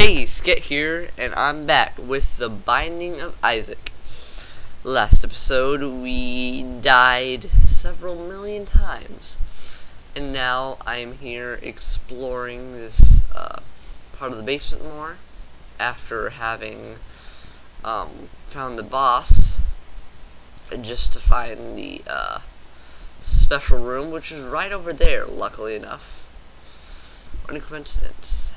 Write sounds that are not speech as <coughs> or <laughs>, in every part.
Hey, Sket here, and I'm back with the Binding of Isaac. Last episode, we died several million times, and now I'm here exploring this uh, part of the basement more after having um, found the boss, just to find the uh, special room, which is right over there, luckily enough. What a coincidence.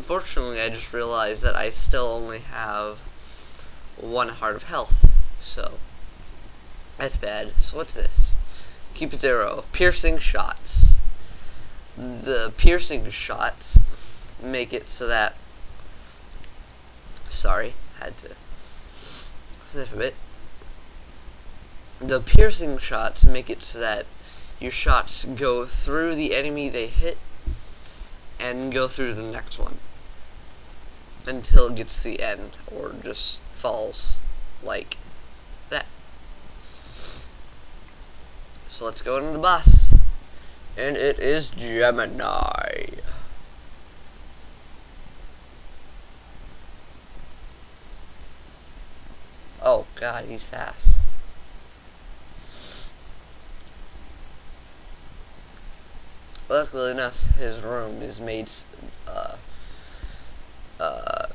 Unfortunately, I just realized that I still only have one heart of health, so that's bad. So what's this? Cupid's arrow. Piercing shots. The piercing shots make it so that... Sorry, had to sniff a bit. The piercing shots make it so that your shots go through the enemy they hit and go through the next one until it gets to the end or just falls like that. So let's go into the bus. And it is Gemini. Oh god, he's fast. luckily enough, his room is made uh, uh,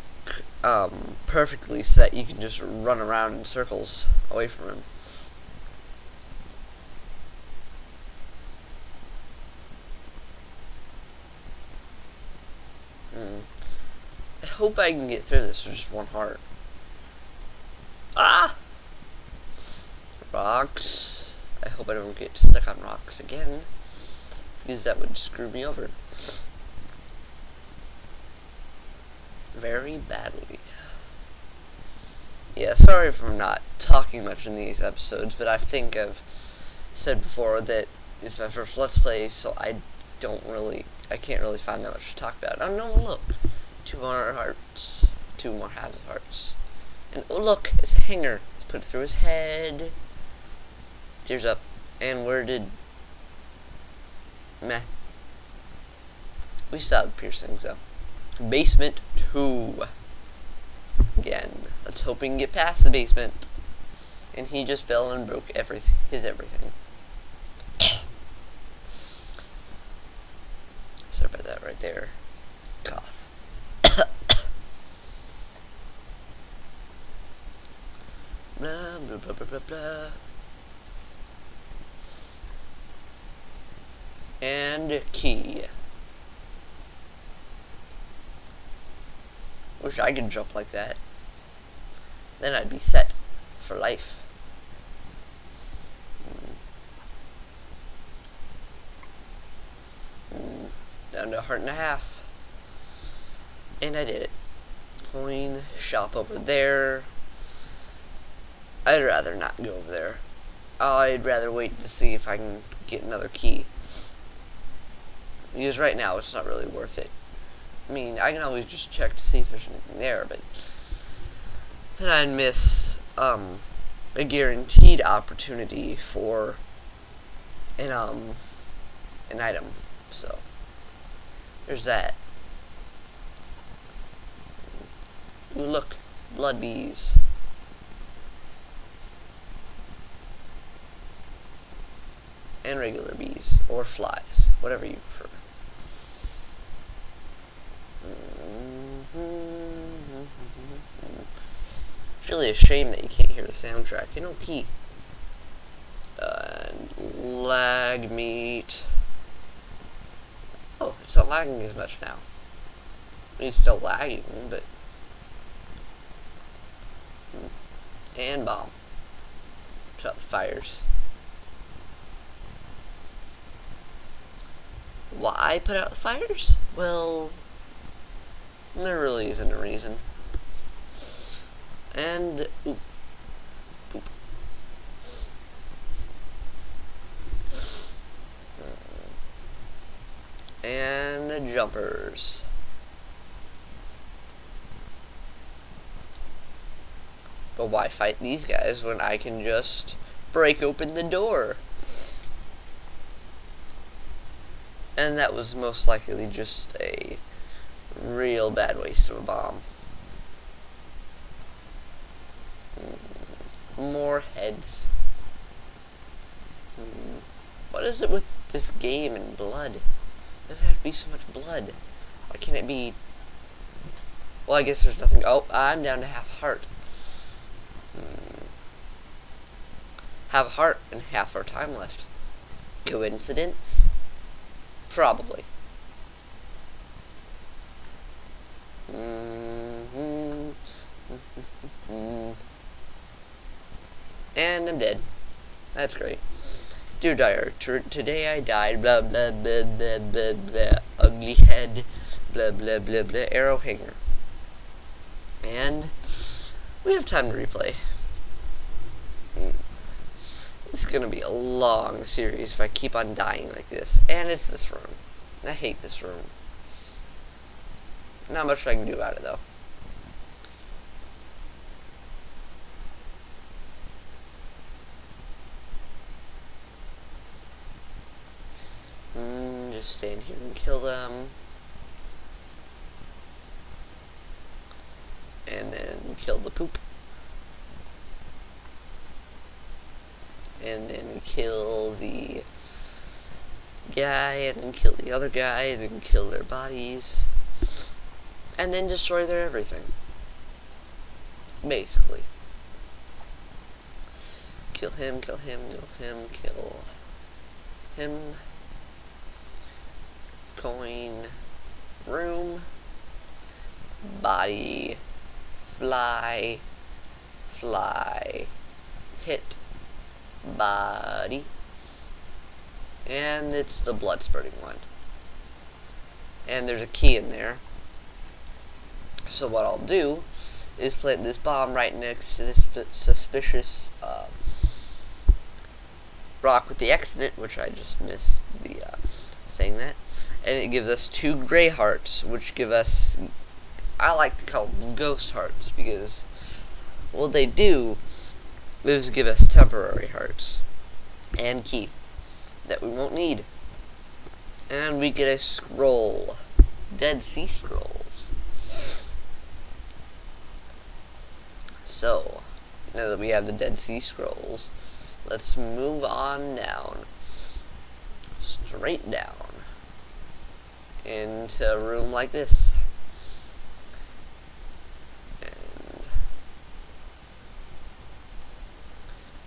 um, perfectly set. You can just run around in circles away from him. Hmm. I hope I can get through this with just one heart. Ah! Rocks. I hope I don't get stuck on rocks again because that would screw me over. Very badly. Yeah, sorry for not talking much in these episodes, but I think I've said before that it's my first Let's Play, so I don't really, I can't really find that much to talk about. Oh no, look, two more hearts, two more halves of hearts. And oh look, it's a hanger. Let's put through his head. Tears up. And where did Meh. We still have piercings though. Basement 2. Again. Let's hope we can get past the basement. And he just fell and broke everything his everything. Sorry about that right there. Cough. <coughs> blah blah blah blah blah blah. and key. Wish I could jump like that. Then I'd be set for life. Down to a heart and a half. And I did it. Coin shop over there. I'd rather not go over there. I'd rather wait to see if I can get another key. Because right now, it's not really worth it. I mean, I can always just check to see if there's anything there, but then I'd miss um, a guaranteed opportunity for an um an item. So there's that. Ooh, look, blood bees. And regular bees, or flies, whatever you prefer. It's really a shame that you can't hear the soundtrack. You know, key. Uh, lag meat. Oh, it's not lagging as much now. It's still lagging, but... And bomb. Put out the fires. Why put out the fires? Well... There really isn't a reason. And, poop. Uh, and the jumpers. But why fight these guys when I can just break open the door? And that was most likely just a real bad waste of a bomb. More heads. Hmm. What is it with this game and blood? Does it have to be so much blood? Why can't it be... Well, I guess there's nothing... Oh, I'm down to half heart. Hmm. Half heart and half our time left. Coincidence? Probably. Mm-hmm. <laughs> and I'm dead. That's great. Dear Dyer, today I died, blah, blah, blah, blah, blah, blah, ugly head, blah, blah, blah, blah, arrow hanger. And we have time to replay. Hmm. This is going to be a long series if I keep on dying like this. And it's this room. I hate this room. Not much I can do about it, though. Just stand here and kill them. And then kill the poop. and then kill the guy, and then kill the other guy, and then kill their bodies, and then destroy their everything. Basically. Kill him, kill him, kill him, kill him. Coin. Room. Body. Fly. Fly. Hit body. And it's the blood spurting one. And there's a key in there. So what I'll do is plant this bomb right next to this suspicious uh, rock with the accident, which I just missed the uh, saying that. And it gives us two gray hearts, which give us, I like to call them ghost hearts, because what they do Moves give us temporary hearts and key that we won't need. And we get a scroll. Dead Sea Scrolls. So, now that we have the Dead Sea Scrolls, let's move on down. Straight down. Into a room like this. And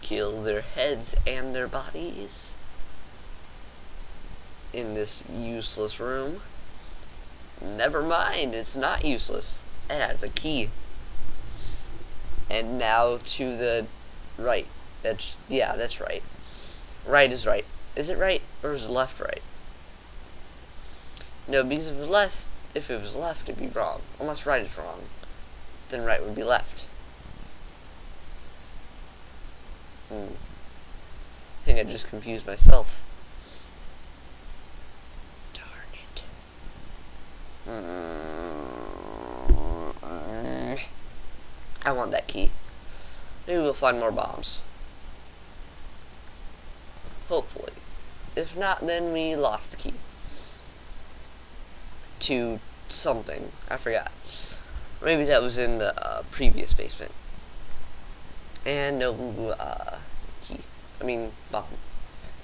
kill their heads and their bodies in this useless room. Never mind, it's not useless. It has a key. And now to the right. That's, yeah, that's right. Right is right. Is it right, or is left right? No, because if it was left, if it was left, it'd be wrong. Unless right is wrong, then right would be left. Hmm. I think I just confused myself. Darn it. Mm. I want that key. Maybe we'll find more bombs. Hopefully. If not, then we lost the key. To something. I forgot. Maybe that was in the uh, previous basement and no uh, Keith. I mean Bob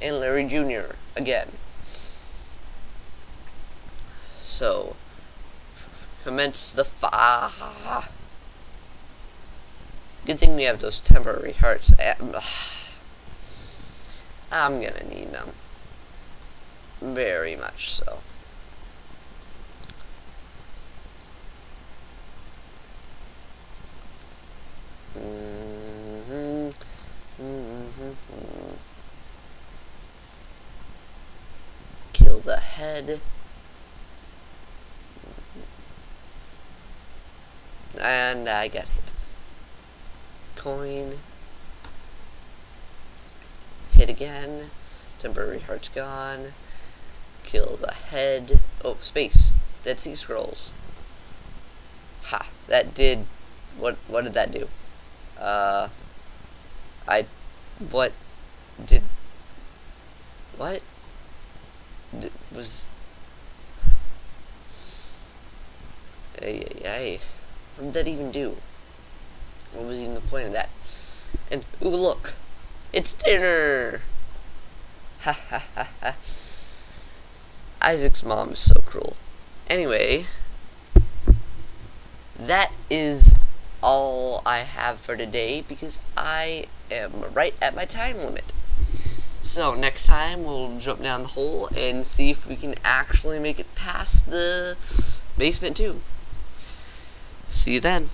and Larry Jr. again. So commence the fire. Good thing we have those temporary hearts. I'm gonna need them. Very much so. Head. And I get hit. Coin. Hit again. Temporary heart's gone. Kill the head. Oh, space. Dead Sea Scrolls. Ha. That did... What, what did that do? Uh... I, what, did, what, was. Hey, what did that even do? What was even the point of that? And ooh, look, it's dinner. Ha ha ha ha. Isaac's mom is so cruel. Anyway, that is all I have for today because I am right at my time limit. So next time we'll jump down the hole and see if we can actually make it past the basement too. See you then.